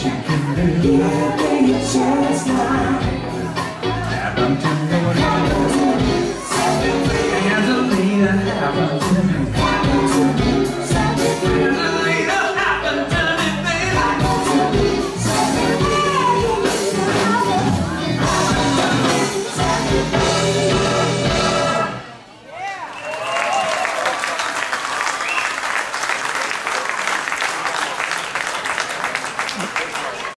you can do. Give me a chance now.